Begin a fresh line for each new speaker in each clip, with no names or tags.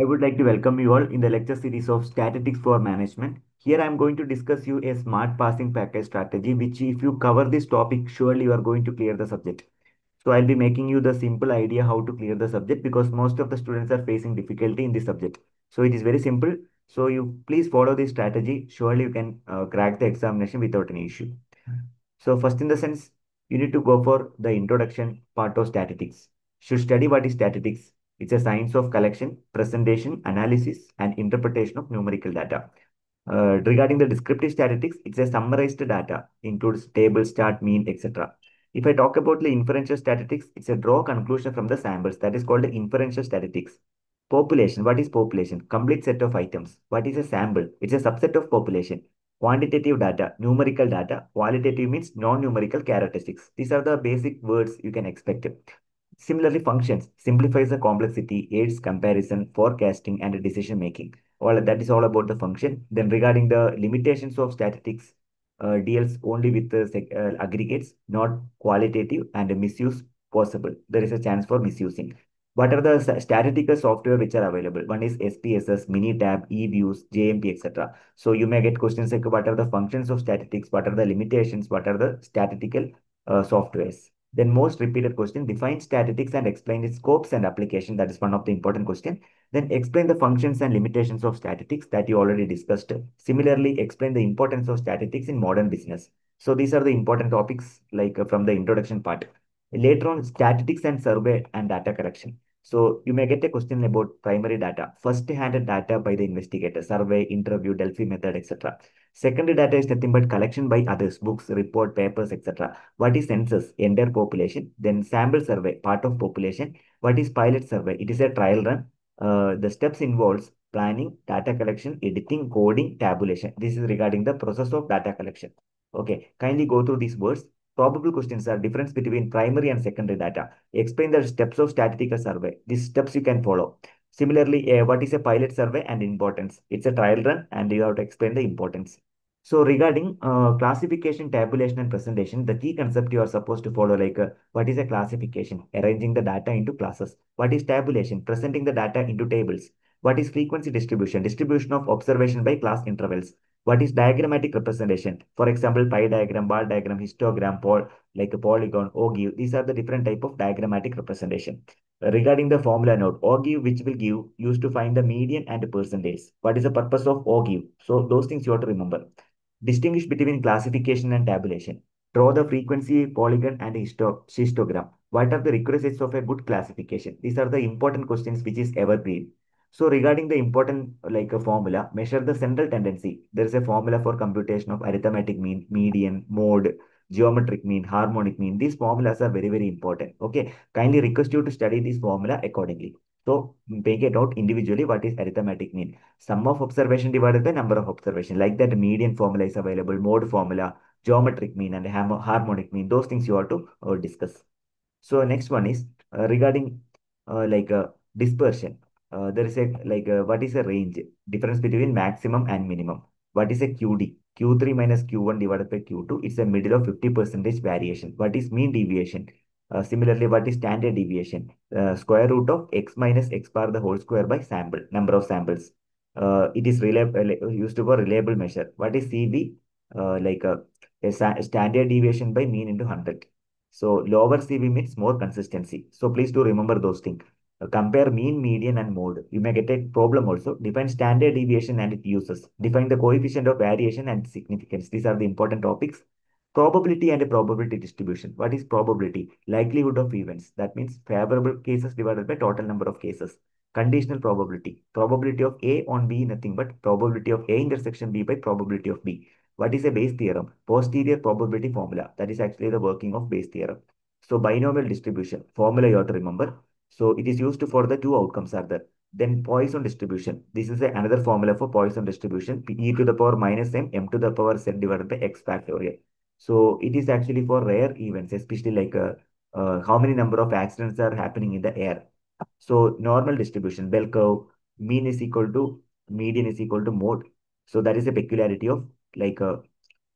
I would like to welcome you all in the lecture series of Statistics for Management. Here I am going to discuss you a smart passing package strategy, which if you cover this topic, surely you are going to clear the subject. So I'll be making you the simple idea how to clear the subject because most of the students are facing difficulty in this subject. So it is very simple. So you please follow this strategy. Surely you can uh, crack the examination without any issue. So first in the sense, you need to go for the introduction part of statistics. Should study what is statistics. It's a science of collection, presentation, analysis, and interpretation of numerical data. Uh, regarding the descriptive statistics, it's a summarized data, includes table, chart, mean, etc. If I talk about the inferential statistics, it's a draw conclusion from the samples. That is called the inferential statistics. Population. What is population? Complete set of items. What is a sample? It's a subset of population. Quantitative data, numerical data. Qualitative means non-numerical characteristics. These are the basic words you can expect. Similarly, functions simplifies the complexity, aids comparison, forecasting, and decision making. All that is all about the function. Then regarding the limitations of statistics, uh, deals only with the uh, aggregates, not qualitative, and misuse possible. There is a chance for misusing. What are the statistical software which are available? One is SPSS, Minitab, eViews, JMP, etc. So you may get questions like what are the functions of statistics? What are the limitations? What are the statistical uh, softwares? Then most repeated question, define statistics and explain its scopes and application. That is one of the important question. Then explain the functions and limitations of statistics that you already discussed. Similarly, explain the importance of statistics in modern business. So these are the important topics like uh, from the introduction part. Later on, statistics and survey and data collection. So you may get a question about primary data, first-hand data by the investigator, survey, interview, Delphi method, etc. Secondary data is nothing but collection by others, books, report, papers, etc. What is census? Entire population. Then sample survey, part of population. What is pilot survey? It is a trial run. Uh, the steps involves planning, data collection, editing, coding, tabulation. This is regarding the process of data collection. Okay, kindly go through these words. Probable questions are difference between primary and secondary data. Explain the steps of statistical survey. These steps you can follow. Similarly, what is a pilot survey and importance? It's a trial run and you have to explain the importance. So regarding uh, classification, tabulation, and presentation, the key concept you are supposed to follow like uh, what is a classification? Arranging the data into classes. What is tabulation? Presenting the data into tables. What is frequency distribution? Distribution of observation by class intervals. What is diagrammatic representation? For example, pie diagram, bar diagram, histogram, pol like a polygon, ogive. These are the different type of diagrammatic representation. Regarding the formula note, ogive which will give used to find the median and percentage. What is the purpose of ogive? So those things you have to remember. Distinguish between classification and tabulation. Draw the frequency, polygon, and histo histogram. What are the requisites of a good classification? These are the important questions which is evergreen. So regarding the important like a formula, measure the central tendency. There is a formula for computation of arithmetic mean, median, mode, geometric mean, harmonic mean. These formulas are very, very important. Okay. Kindly request you to study this formula accordingly. So make it out individually what is arithmetic mean. Sum of observation divided by number of observation. Like that median formula is available, mode formula, geometric mean and harmonic mean. Those things you have to uh, discuss. So next one is uh, regarding uh, like dispersion uh, there is a like uh, what is a range? Difference between maximum and minimum. What is a qd q3 minus q1 divided by q2 it's a middle of 50 percentage variation. What is mean deviation? Uh, similarly what is standard deviation? Uh, square root of x minus x bar the whole square by sample number of samples. Uh, it is reliable uh, used for a reliable measure. What is cv like a, a standard deviation by mean into 100 so lower cv means more consistency. So please do remember those things uh, compare mean, median, and mode. You may get a problem also. Define standard deviation and its uses. Define the coefficient of variation and significance. These are the important topics. Probability and a probability distribution. What is probability? Likelihood of events. That means favorable cases divided by total number of cases. Conditional probability. Probability of A on B, nothing but probability of A intersection B by probability of B. What is a Bayes theorem? Posterior probability formula. That is actually the working of Bayes theorem. So binomial distribution. Formula you have to remember. So it is used for the two outcomes are there. Then Poisson distribution. This is another formula for Poisson distribution. e to the power minus m, m to the power z divided by x factorial. So it is actually for rare events, especially like uh, uh, how many number of accidents are happening in the air. So normal distribution, bell curve, mean is equal to median is equal to mode. So that is a peculiarity of like a,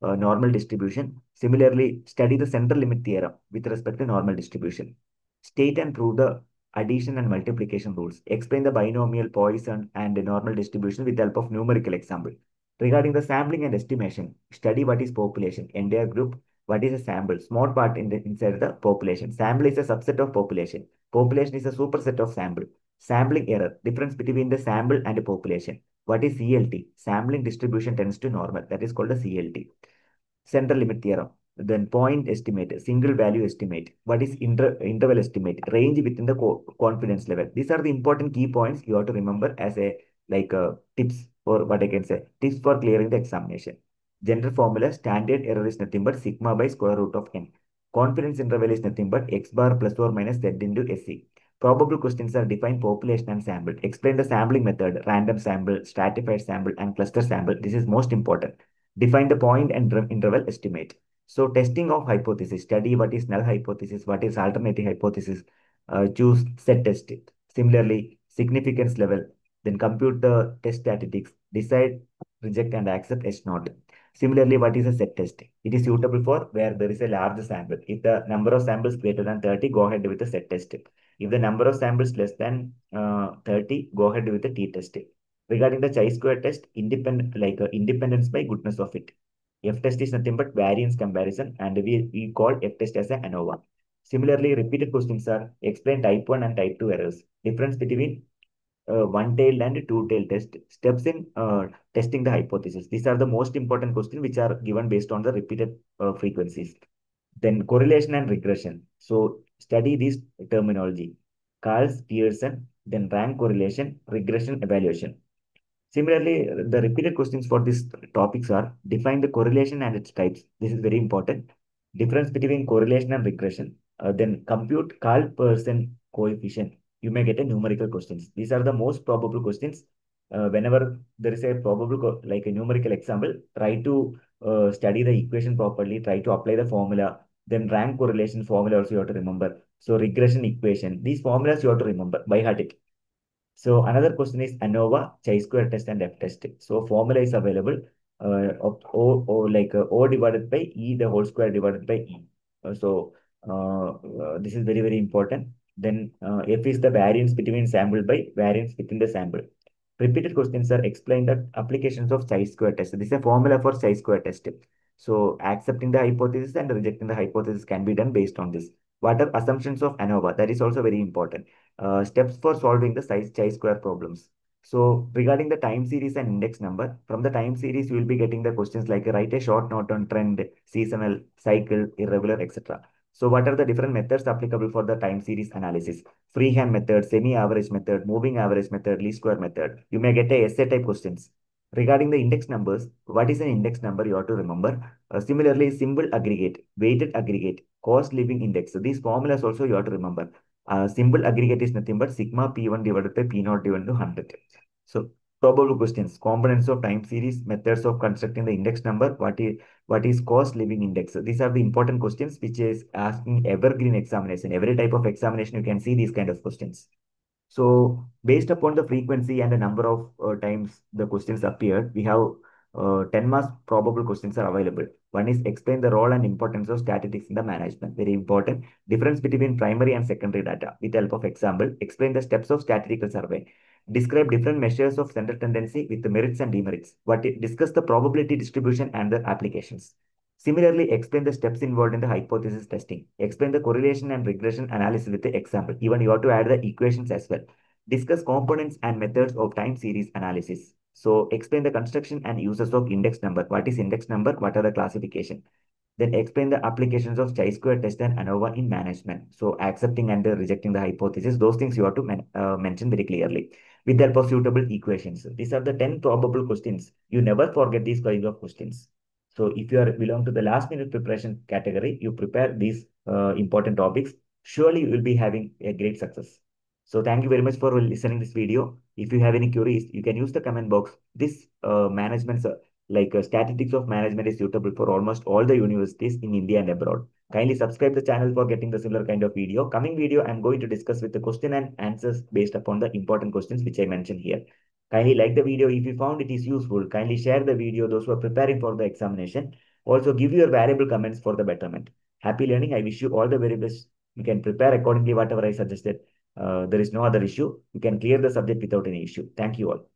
a normal distribution. Similarly, study the central limit theorem with respect to normal distribution. State and prove the addition and multiplication rules. Explain the binomial Poisson and the normal distribution with the help of numerical example. Regarding the sampling and estimation, study what is population, entire group, what is a sample, small part in the, inside the population. Sample is a subset of population. Population is a superset of sample. Sampling error, difference between the sample and the population. What is CLT? Sampling distribution tends to normal. That is called a CLT. Central limit theorem then point estimate, single value estimate, what is inter interval estimate, range within the co confidence level. These are the important key points you have to remember as a like uh, tips or what I can say, tips for clearing the examination. General formula, standard error is nothing but sigma by square root of n. Confidence interval is nothing but x bar plus or minus z into SC. Probable questions are define population and sample. Explain the sampling method, random sample, stratified sample, and cluster sample. This is most important. Define the point and interval estimate. So testing of hypothesis, study what is null hypothesis, what is alternative hypothesis, uh, choose z-test it. Similarly, significance level, then compute the test statistics, decide, reject and accept H naught. Similarly, what is a z-test? It is suitable for where there is a large sample. If the number of samples greater than 30, go ahead with the z-test. If the number of samples less than uh, 30, go ahead with the t-test. Regarding the chi-square test, independent like uh, independence by goodness of fit. F test is nothing but variance comparison and we, we call F test as an ANOVA. Similarly, repeated questions are explain type 1 and type 2 errors. Difference between uh, one-tailed and two-tailed test. Steps in uh, testing the hypothesis. These are the most important questions which are given based on the repeated uh, frequencies. Then correlation and regression. So study this terminology. Karl's Pearson, then rank correlation, regression evaluation. Similarly, the repeated questions for these topics are define the correlation and its types. This is very important. Difference between correlation and regression. Uh, then compute Karl Pearson coefficient. You may get a numerical questions. These are the most probable questions. Uh, whenever there is a probable, like a numerical example, try to uh, study the equation properly, try to apply the formula, then rank correlation formula also you have to remember. So regression equation, these formulas you have to remember by heart. So another question is ANOVA, chi-square test and F-test. So formula is available uh, of O, o like uh, O divided by E, the whole square divided by E. Uh, so uh, uh, this is very, very important. Then uh, F is the variance between sample by variance within the sample. Repeated questions are explain the applications of chi-square test. This is a formula for chi-square test. So accepting the hypothesis and rejecting the hypothesis can be done based on this. What are assumptions of ANOVA? That is also very important. Uh, steps for solving the size chi-square problems. So regarding the time series and index number, from the time series, you will be getting the questions like write a short note on trend, seasonal, cycle, irregular, etc. So what are the different methods applicable for the time series analysis? Freehand method, semi-average method, moving average method, least square method. You may get a essay type questions. Regarding the index numbers, what is an index number you have to remember? Uh, similarly, simple aggregate, weighted aggregate, cost living index. So these formulas also you have to remember. Uh, simple aggregate is nothing but sigma p1 divided by p0 divided by 100. So probable questions, components of time series, methods of constructing the index number, what is what is cost living index. So these are the important questions which is asking evergreen examination. Every type of examination, you can see these kind of questions. So based upon the frequency and the number of uh, times the questions appeared, we have uh, 10 marks probable questions are available. One is explain the role and importance of statistics in the management. Very important. Difference between primary and secondary data. With help of example, explain the steps of statistical survey. Describe different measures of central tendency with the merits and demerits. What discuss the probability distribution and the applications. Similarly, explain the steps involved in the hypothesis testing. Explain the correlation and regression analysis with the example. Even you have to add the equations as well. Discuss components and methods of time series analysis. So explain the construction and uses of index number. What is index number? What are the classification? Then explain the applications of chi-square test and ANOVA in management. So accepting and rejecting the hypothesis, those things you have to men uh, mention very clearly with the help of suitable equations. These are the 10 probable questions. You never forget these kinds of questions. So if you are belong to the last minute preparation category, you prepare these uh, important topics, surely you will be having a great success. So thank you very much for listening this video. If you have any queries, you can use the comment box. This uh, management, uh, like uh, statistics of management is suitable for almost all the universities in India and abroad. Kindly subscribe the channel for getting the similar kind of video. Coming video, I'm going to discuss with the question and answers based upon the important questions which I mentioned here. Kindly like the video if you found it is useful. Kindly share the video those who are preparing for the examination. Also give your valuable comments for the betterment. Happy learning. I wish you all the very best. You can prepare accordingly whatever I suggested. Uh, there is no other issue. You can clear the subject without any issue. Thank you all.